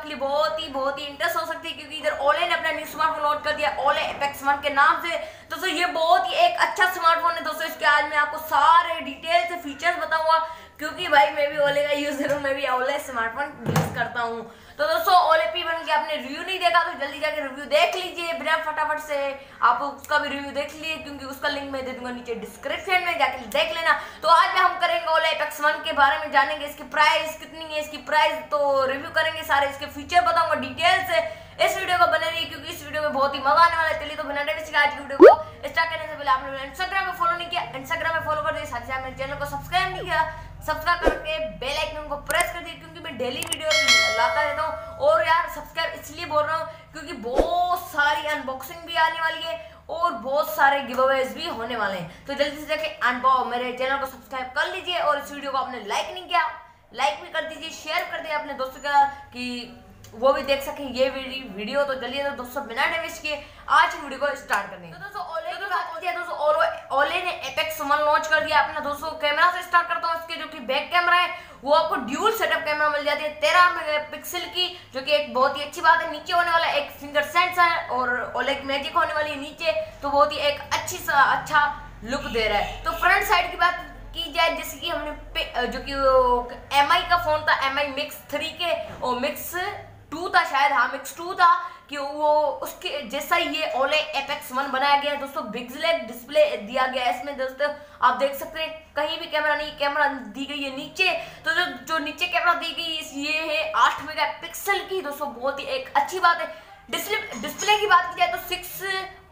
आपके लिए बहुत ही बहुत ही इंटरेस्ट हो सकती है क्योंकि इधर ओले ने अपना न्यू स्मार्टफ़ोन लॉन्च कर दिया, ओले एपेक्स वन के नाम से। दोस्तों, ये बहुत ही एक अच्छा स्मार्टफ़ोन है। दोस्तों, इसके आज मैं आपको सारे डिटेल से फीचर्स बताऊँगा। क्योंकि भाई मैं भी ओले का यूज़र हूँ, मैं भी ओले स्मार्टफ़ोन यूज़ करता हूँ। तो दोस्तों ओले पी वन के आपने रिव्यू नहीं देखा तो जल्दी जाके रिव्यू देख लीजिए बिना फटाफट से। आप उसका भी रिव्यू देख लीजिए क्योंकि उसका लिंक मैं दे दूँगा नीचे डिस्क्रिप्शन में, जाके देख लेना। तो आज हम करेंगे ओले एपेक्स वन के बारे में, जानेंगे इसकी प्राइस कितनी है, इसकी प्राइस तो रिव्यू करेंगे सारे, इसके फीचर बताऊँगा डिटेल से इस वीडियो को बने रही क्योंकि इस वीडियो में बहुत ही मज़ा आने वाला है। तो बिना डेट आज की वीडियो को स्टार्ट करने से पहले आपने इंस्टाग्राम में फॉलो नहीं किया इंस्टाग्राम में फॉलो कर दिया साथ ही मेरे चैनल को सब्सक्राइब नहीं किया। सब्सक्राइब करके बेल आइकन को प्रेस कर दिए क्योंकि मैं डेली वीडियो लाता रहता हूँ। और यार सब्सक्राइब इसलिए बोल रहा हूँ क्योंकि बहुत सारी अनबॉक्सिंग भी आने वाली है और बहुत सारे गिव भी होने वाले हैं। तो जल्दी से जाके अनबॉक्स मेरे चैनल को सब्सक्राइब कर लीजिए और इस वीडियो को आपने लाइक नहीं किया लाइक भी कर दीजिए शेयर कर दिए अपने दोस्तों का कि वो भी देख सकें ये वीडियो तो चलिए तो दोस्तों बिना डेविस के आज वीडियो को स्टार्ट करने तो दोस्तों ओले दोस्तों ने एपेक्स वन लॉन्च कर दिया अपना दोस्तों कैमरा से स्टार्ट जो कि बैक कैमरा है, वो आपको ड्यूल सेटअप कैमरा मिल जाती है, तेरह मेगापिक्सल की, जो कि एक बहुत ही अच्छी बात है। नीचे होने वाला एक फिंगर सेंसर है और ओले मैजिक होने वाली है नीचे तो बहुत ही एक अच्छी सा अच्छा लुक दे रहा है। तो फ्रंट साइड की बात की जाए, जैसे कि हमने जो कि एमआई का फ़ोन था एम आई मिक्स थ्री के और मिक्स टू था शायद हाँ मिक्स टू था कि वो उसके जैसा ये ओले एपेक्स वन बनाया गया है। दोस्तों बिग्जलेट डिस्प्ले दिया गया है इसमें, दोस्तों, आप देख सकते हैं, कहीं भी कैमरा नहीं कैमरा दी गई है नीचे। तो जो जो नीचे कैमरा दी गई ये है आठ मेगा पिक्सल की, दोस्तों, बहुत ही एक अच्छी बात है। डिस्प्ले डिस्प्ले की बात की जाए तो सिक्स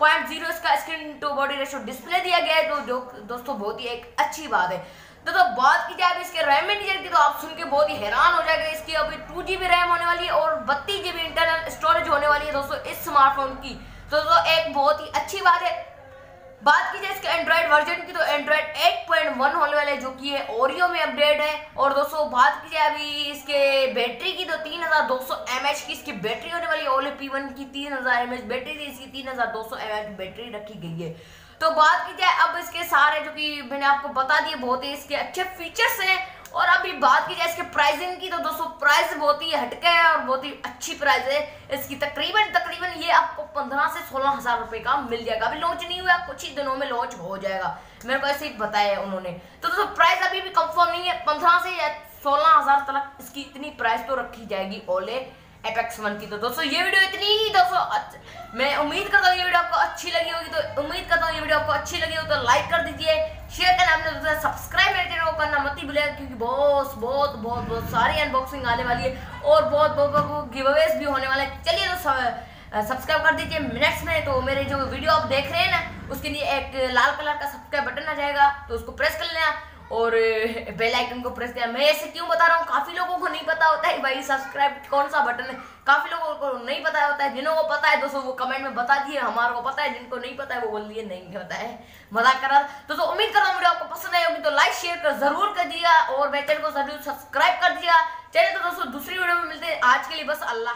पॉइंट ज़ीरो इसका screen to body ratio display दिया गया है तो जो, दोस्तों, बहुत ही एक अच्छी बात है। तो, तो बात की जाए इसके रैम मैनेजर की तो आप सुन के बहुत ही हैरान हो जाएगा। इसकी अभी टू जी रैम होने वाली है और बत्तीस जी इंटरनल स्टोरेज होने वाली है दोस्तों इस स्मार्टफ़ोन की। तो तो एक बहुत ही अच्छी बात है बात की जाए इसके एंड्रॉइड वर्जन की तो एंड्रॉइड 8.1 होने वाले जो कि है ओरियो में अपडेट है। और दोस्तों, बात की जाए अभी इसके बैटरी की तो 3200 mAh की, इसकी बैटरी होने वाली है ओले पी की 3000 mAh बैटरी थी, इसकी 3200 mAh बैटरी रखी गई है। तो बात की जाए अब इसके सारे जो कि मैंने आपको बता दिए, बहुत ही इसके अच्छे फीचर्स हैं। और अभी बात की जाए इसके प्राइसिंग की तो दोस्तों प्राइस बहुत ही हटके है और बहुत ही अच्छी प्राइस है। इसकी तकरीबन तकरीबन ये आपको पंद्रह से सोलह हज़ार रुपए का मिल जाएगा। अभी लॉन्च नहीं हुआ, कुछ ही दिनों में लॉन्च हो जाएगा। मेरे को ऐसे ही बताया उन्होंने। तो दोस्तों प्राइस अभी भी कंफर्म नहीं है। पंद्रह से सोलह हज़ार तक इसकी इतनी प्राइस तो रखी जाएगी ओले एपेक्स वन की। तो दोस्तों ये वीडियो इतनी ही दोस्तों मैं उम्मीद करता हूँ ये वीडियो आपको अच्छी लगी होगी। तो उम्मीद करता हूँ ये वीडियो आपको अच्छी लगी हो तो लाइक कर दीजिए। शेयर करना आपने दोस्तों सब्सक्राइब मेरे चैनल को करना मत ही भूलिएगा क्योंकि बहुत बहुत बहुत बहुत सारी अनबॉक्सिंग आने वाली है और बहुत बहुत बहुत गिव भी होने वाले हैं। चलिए तो सब्सक्राइब कर दीजिए मिनट्स में तो मेरे जो वीडियो आप देख रहे हैं ना, उसके लिए एक लाल कलर का सब्सक्राइब बटन आ जाएगा तो उसको प्रेस कर लेना। और बेल आइकन को प्रेस किया मैं ऐसे क्यों बता रहा हूँ? काफ़ी लोगों को नहीं पता होता है भाई सब्सक्राइब कौन सा बटन है। काफ़ी लोगों को नहीं पता होता है। जिन्हों को पता है, दोस्तों, वो कमेंट में बता दिए। हमारे को पता है, जिनको नहीं पता है, वो बोल दिए, नहीं पता है। मज़ाक कर। रहा दोस्तों, उम्मीद कर रहा हूँ आपको पसंद आई होगी तो लाइक शेयर कर ज़रूर कर दिया और मेरे चैनल को ज़रूर सब्सक्राइब कर दिया चलिए तो दोस्तों, दूसरी वीडियो में मिलते हैं। आज के लिए बस अल्लाह